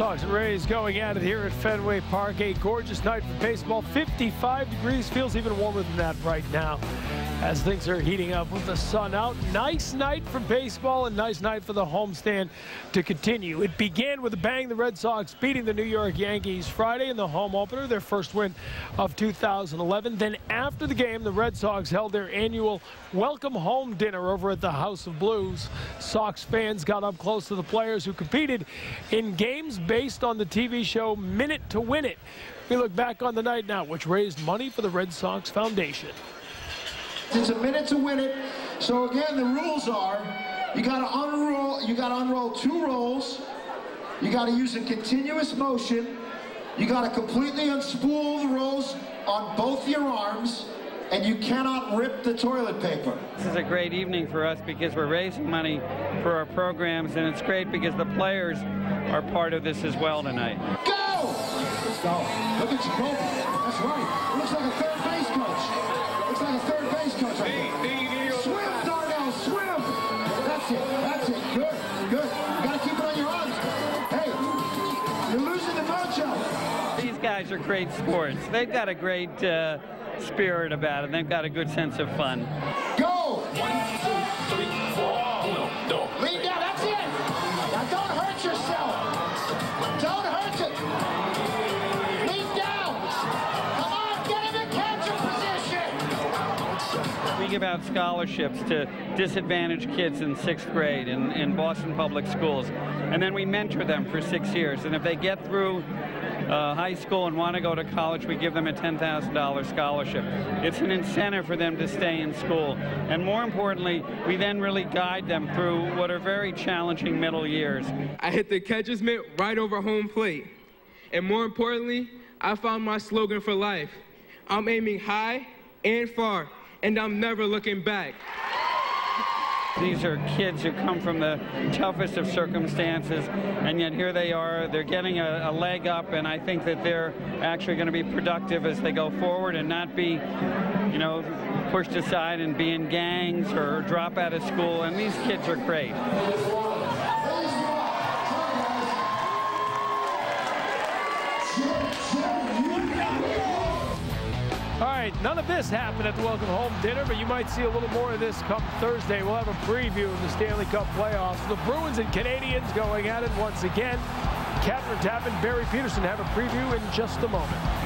Sox and Rays going at it here at Fenway Park. A gorgeous night for baseball. 55 degrees. Feels even warmer than that right now as things are heating up with the sun out. Nice night for baseball and nice night for the homestand to continue. It began with a bang. The Red Sox beating the New York Yankees Friday in the home opener, their first win of 2011. Then after the game, the Red Sox held their annual welcome home dinner over at the House of Blues. Sox fans got up close to the players who competed in games based on the TV show Minute to Win It. We look back on the night now, which raised money for the Red Sox Foundation. It's a minute to win it. So again, the rules are you got to unroll. You got to unroll two rolls. You got to use a continuous motion. You got to completely unspool the rolls on both your arms. And you cannot rip the toilet paper. This is a great evening for us because we're raising money for our programs, and it's great because the players are part of this as well tonight. Go! Let's go. Look at Jacoby. That's right. It looks like a third base coach. Looks like a third base coach right there. Swim, Darnell, swim! That's it, that's it. Good, good. You gotta keep it on your arms. Hey, you're losing the mojo. These guys are great sports. They've got a great uh, spirit about it. They've got a good sense of fun. Go! Lean down, that's it! Now give out scholarships to disadvantaged kids in sixth grade in, in Boston Public Schools. And then we mentor them for six years. And if they get through uh, high school and want to go to college, we give them a $10,000 scholarship. It's an incentive for them to stay in school. And more importantly, we then really guide them through what are very challenging middle years. I hit the catcher's mitt right over home plate. And more importantly, I found my slogan for life. I'm aiming high and far, and I'm never looking back. These are kids who come from the toughest of circumstances, and yet here they are. They're getting a, a leg up, and I think that they're actually going to be productive as they go forward and not be, you know, pushed aside and be in gangs or drop out of school. And these kids are great. All right, none of this happened at the Welcome Home Dinner, but you might see a little more of this come Thursday. We'll have a preview of the Stanley Cup playoffs. The Bruins and Canadiens going at it once again. Kathryn Tappen, Barry Pederson have a preview in just a moment.